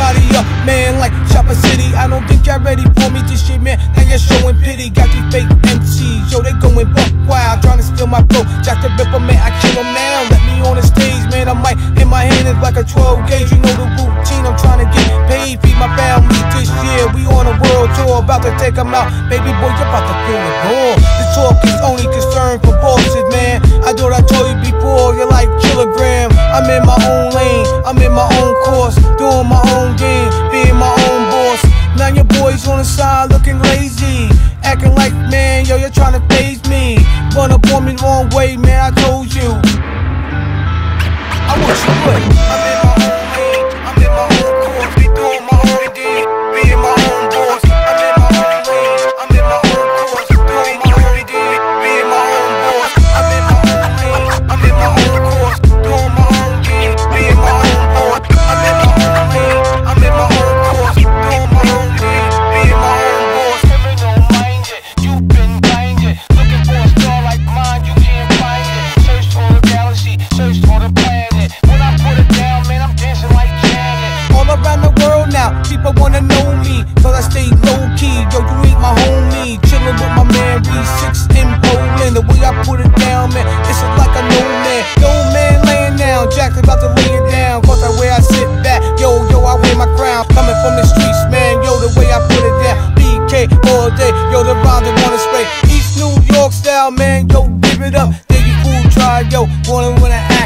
body up, man, like Chopper City. I don't think y'all ready for me this shit, man. Now you're showing pity. Got these fake MCs, yo, they going buck wild, trying to steal my flow. Jack the Ripper, man, I kill 'em now. Let me on the stage, man. I might hit my hand is like a 12 gauge. You know the routine. I'm trying to get paid, feed my family this year. We on a world tour, about to take 'em out. Baby boy, you're about to feel the roar. The talk is only concerned for bosses, man. I thought I told you before, course, doing my own game, being my own boss. Now your boys on the side looking lazy, acting like man, yo, you're trying to phase me. Run up on me wrong way, man. I told people wanna know me. Cause I stay low key, yo, you ain't my homie. Chillin' with my man, V6 in Poland. The way I put it down, man, it's like a no man. Yo, man, laying down, Jack's about to lay it down. Cause the way I sit back, yo, yo, I wear my crown. Coming from the streets, man, yo, the way I put it down. BK all day, yo, the rhymes that wanna spray. East New York style, man, yo, give it up. There you fool try, yo, wanna wanna act